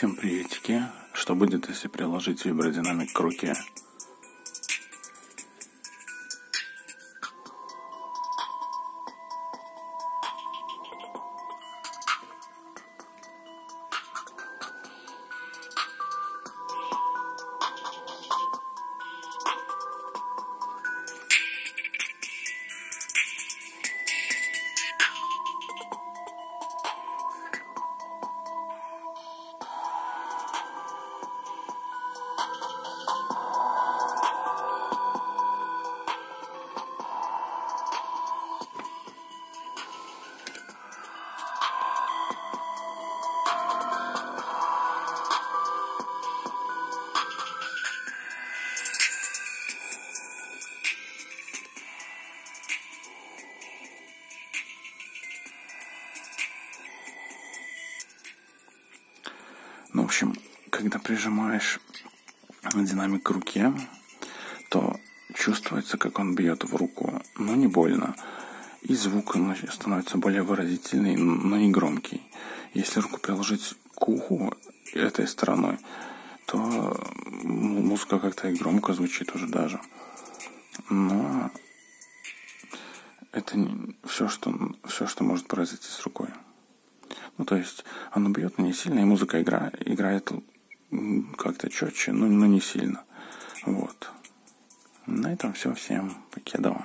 Всем приветики. Что будет, если приложить вибродинамик к руке? Ну, в общем, когда прижимаешь динамик к руке, то чувствуется, как он бьет в руку, но не больно. И звук становится более выразительный, но не громкий. Если руку приложить к уху этой стороной, то музыка как-то и громко звучит уже даже. Но это не все, что, все, что может произойти с рукой. Ну, то есть оно бьет, но не сильно, и музыка игра, играет как-то четче, но, но не сильно. Вот. На этом все. Всем покедова.